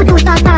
肚肚大大